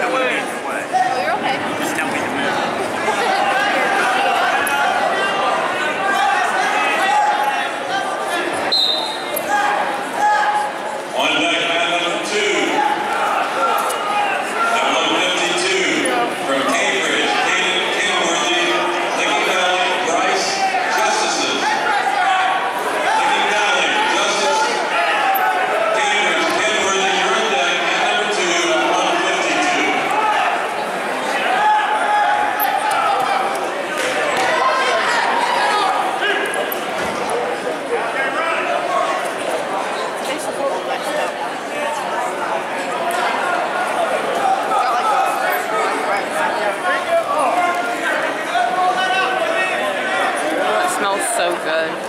Oh, you're okay. On so good.